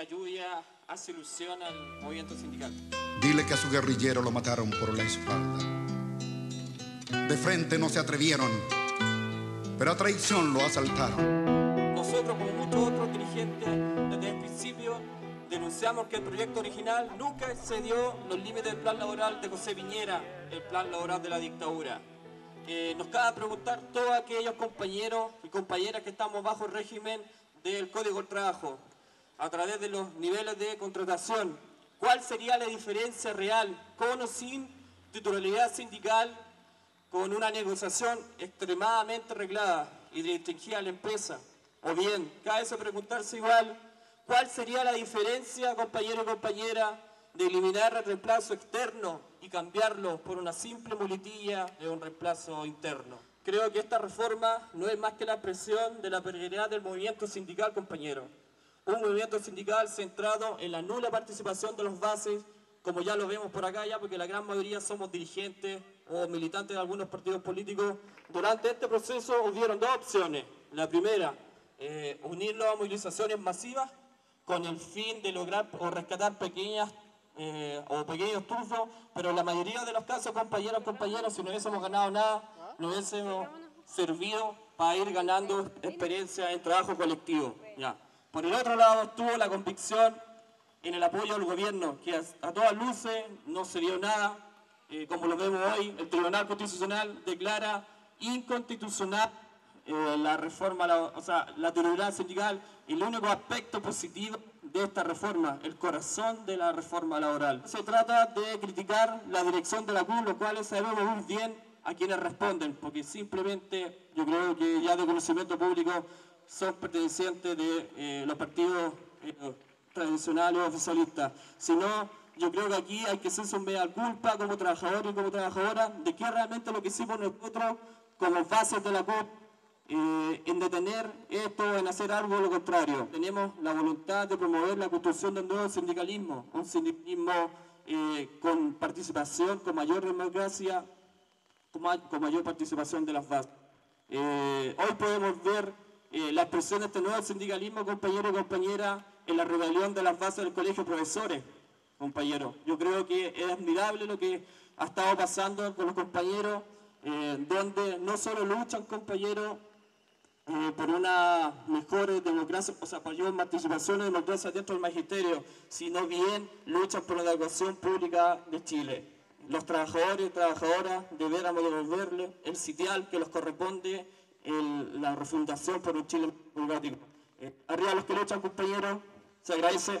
la lluvia hace ilusión al movimiento sindical. Dile que a su guerrillero lo mataron por la espalda. De frente no se atrevieron, pero a traición lo asaltaron. Nosotros, como muchos otros dirigentes, desde el principio denunciamos que el proyecto original nunca excedió los límites del plan laboral de José Piñera, el plan laboral de la dictadura. Eh, nos cabe preguntar todos aquellos compañeros y compañeras que estamos bajo el régimen del Código del Trabajo, a través de los niveles de contratación, ¿cuál sería la diferencia real con o sin titularidad sindical, con una negociación extremadamente arreglada y dirigida a la empresa? O bien, cabe preguntarse igual, ¿cuál sería la diferencia, compañero y compañera, de eliminar el reemplazo externo y cambiarlo por una simple muletilla de un reemplazo interno? Creo que esta reforma no es más que la presión de la peregrinidad del movimiento sindical, compañero un movimiento sindical centrado en la nula participación de los bases, como ya lo vemos por acá ya, porque la gran mayoría somos dirigentes o militantes de algunos partidos políticos. Durante este proceso hubieron dos opciones. La primera, eh, unirlo a movilizaciones masivas con el fin de lograr o rescatar pequeñas eh, o pequeños trufos, pero en la mayoría de los casos, compañeros, compañeros, si no hubiésemos ganado nada, no hubiésemos servido para ir ganando experiencia en trabajo colectivo. Ya. Por el otro lado estuvo la convicción en el apoyo al gobierno, que a, todas luces no se dio nada, eh, como lo vemos hoy, el Tribunal Constitucional declara inconstitucional eh, la reforma, o sea, la titularidad sindical, el único aspecto positivo de esta reforma, el corazón de la reforma laboral. Se trata de criticar la dirección de la CUN, lo cual sabemos muy bien a quienes responden, porque simplemente yo creo que ya de conocimiento público son pertenecientes de eh, los partidos eh, tradicionales oficialistas, sino yo creo que aquí hay que hacerse un mea culpa como trabajador y como trabajadora de qué realmente lo que hicimos nosotros como bases de la CUP eh, en detener esto, en hacer algo lo contrario. Tenemos la voluntad de promover la construcción de un nuevo sindicalismo, un sindicalismo con participación, con mayor democracia, con, mayor participación de las bases. hoy podemos ver eh, la expresión de este nuevo sindicalismo, compañero y compañera, en la rebelión de las bases del colegio de profesores, compañero. Yo creo que es admirable lo que ha estado pasando con los compañeros, eh, donde no solo luchan, compañeros, eh, por una mejor democracia, o sea, mayor participación y democracia dentro del magisterio, sino bien luchan por la educación pública de Chile. Los trabajadores y trabajadoras deberán devolverle el sitial que les corresponde la refundación por un Chile democrático. Eh, arriba los que luchan, compañeros, se agradece.